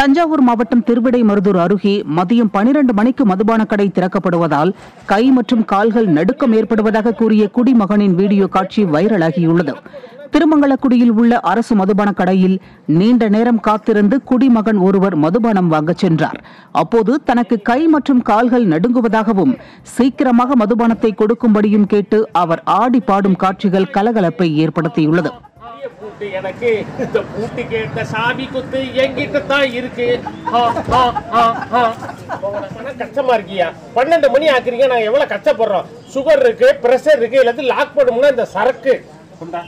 தஞ்சாவூர் மாவட்டம் திருவிடைமருதூர் அருகே மதியம் பனிரண்டு மணிக்கு மதுபான கடை திறக்கப்படுவதால் கை மற்றும் கால்கள் நடுக்கம் ஏற்படுவதாக கூறிய குடிமகனின் வீடியோ காட்சி வைரலாகியுள்ளது. திருமங்கலக்குடியில் உள்ள அரசு மதுபான கடையில் நீண்ட நேரம் காத்திருந்து குடிமகன் ஒருவர் மதுபானம் வாங்கச் சென்றார். அப்போது தனக்கு கை மற்றும் கால்கள் நடுங்குவதாகவும் சீக்கிரமாக மதுபானத்தை கொடுக்கும்படியும் கேட்டு அவர் ஆடி பாடும் காட்சிகள் கலகலப்பை ஏற்படுத்தியுள்ளது. பூட்டு எனக்கு இந்த பூட்டு கேட்ட சாவி குத்து என்கிட்ட தான் இருக்கு? ஆ, ஆ, ஆ, ஆ. உங்களுக்கு பண்ண கஷ்டமா இருக்கியா? பன்னெண்டு மணி ஆக்குறீங்க நாங்க எவ்வளவு கஷ்டப்படுறோம்? சுகர் இருக்கு பிரஷர் இருக்கு எல்லாத்தையும் லாக் பண்ணும்னா இந்த சரக்கு. கொண்டா.